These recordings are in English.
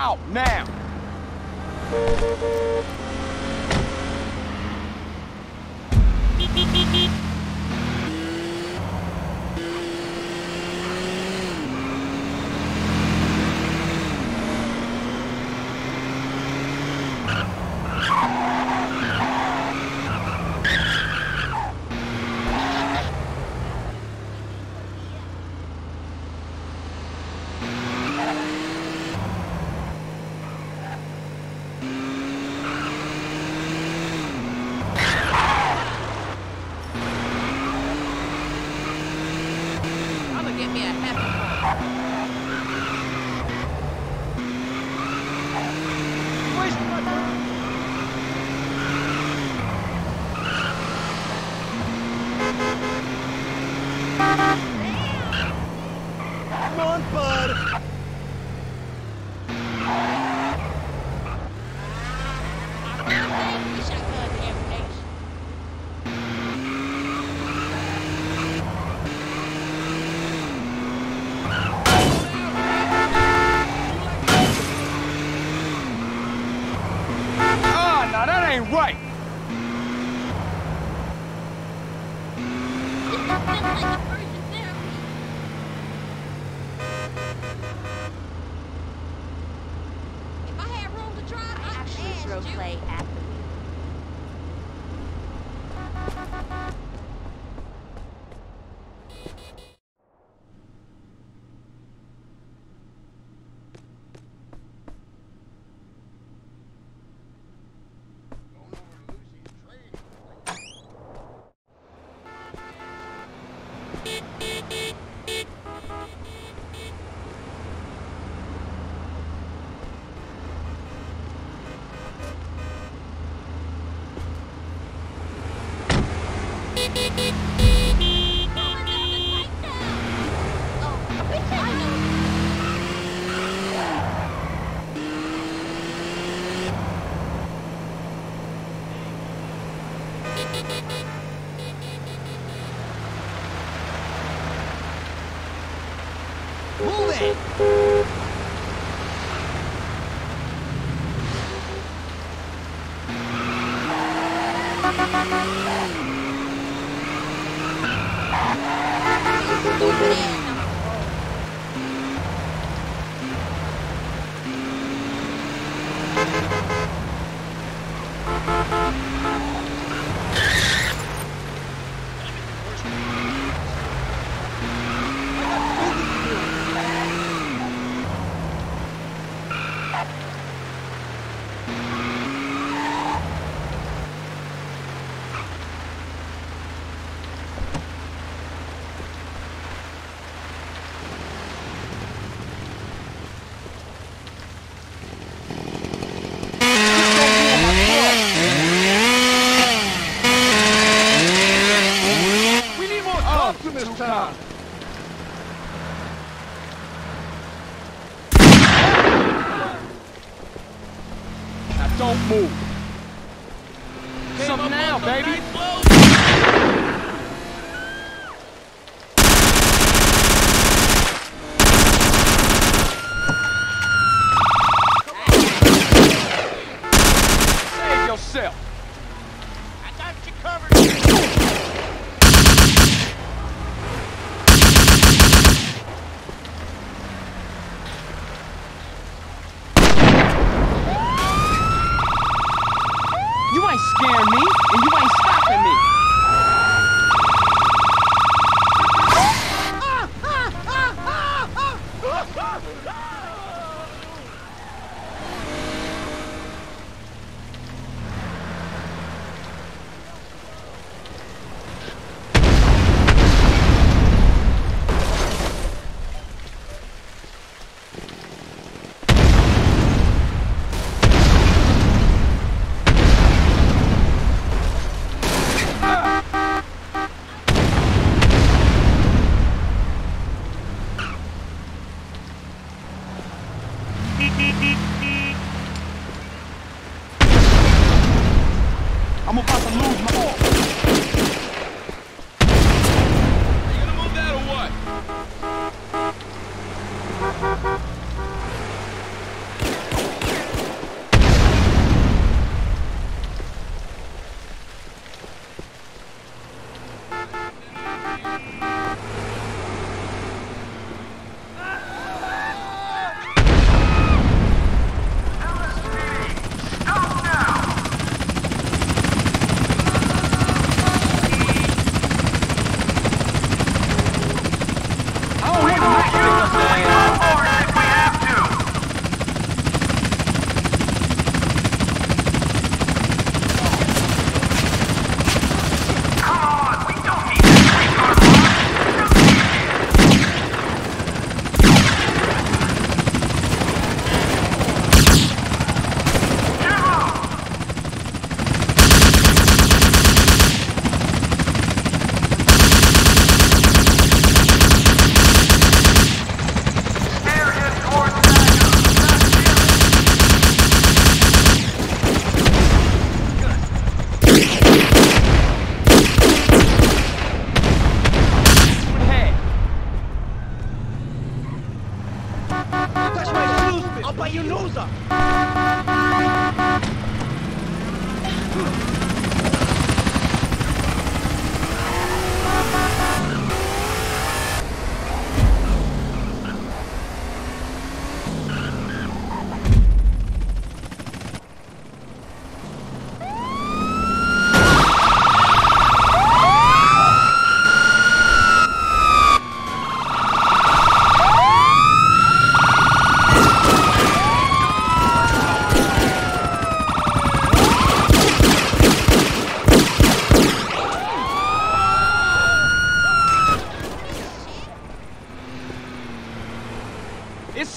out now. ain't right. Optimus time! Now don't move! Something now, baby!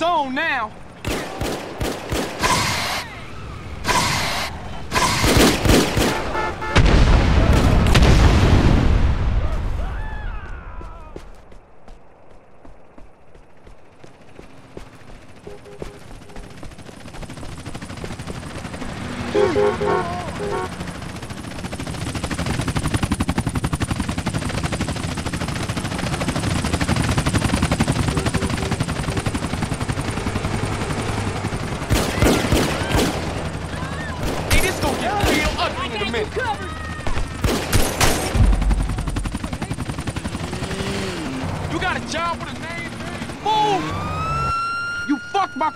on now.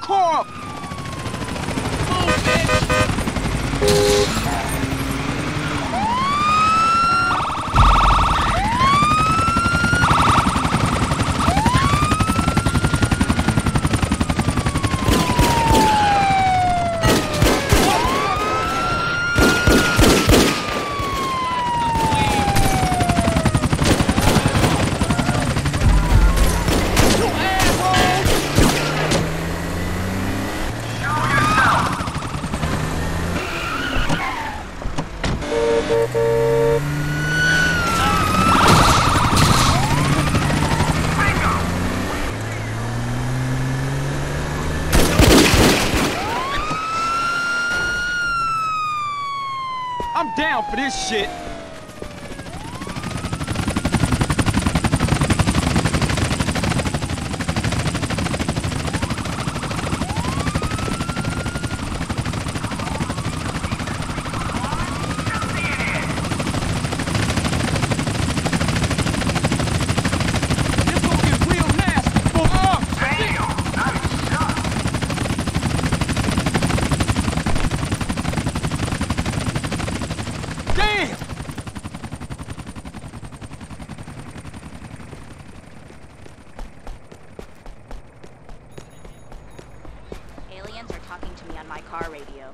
Corp! I'm down for this shit. me on my car radio.